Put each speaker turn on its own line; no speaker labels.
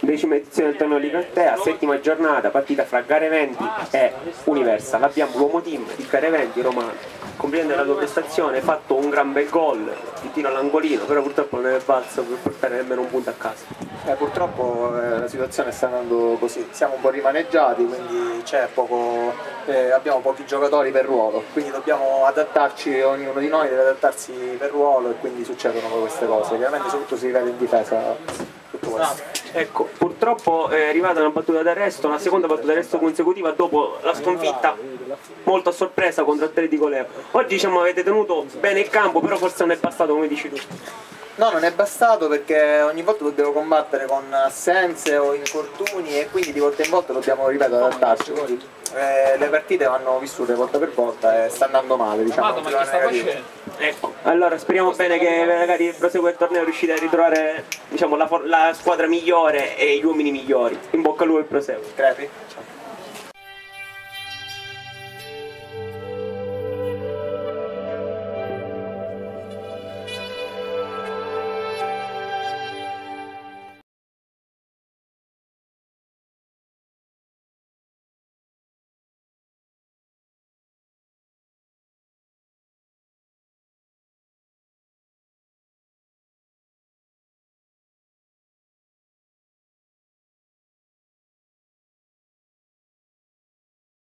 decima edizione del torneo Liga Altea, settima giornata, partita fra Gare 20 e Universal. Abbiamo l'uomo team di Gare 20 Romano. Complimenti la tua prestazione, hai fatto un gran bel gol, di tiro all'angolino, però purtroppo non è balzo per portare nemmeno un punto a casa.
Eh, purtroppo eh, la situazione sta andando così, siamo un po' rimaneggiati, quindi poco, eh, abbiamo pochi giocatori per ruolo, quindi dobbiamo adattarci, ognuno di noi deve adattarsi per ruolo e quindi succedono queste cose. Ovviamente soprattutto si rivede in difesa tutto questo.
Ecco, purtroppo è arrivata una battuta d'arresto, una seconda battuta d'arresto consecutiva dopo la sconfitta molto a sorpresa contro Atletico Leo. Oggi diciamo avete tenuto bene il campo, però forse non è bastato come dici tu.
No, non è bastato perché ogni volta dobbiamo combattere con assenze o infortuni e quindi di volta in volta dobbiamo, ripeto, adattarci. Quindi, eh, le partite vanno vissute volta per volta e sta andando male, diciamo.
Ecco, allora speriamo bene che magari prosegue il torneo riuscite a ritrovare diciamo, la, la, squadra migliore e gli uomini migliori. In bocca al lupo e prosegue.
Crepi.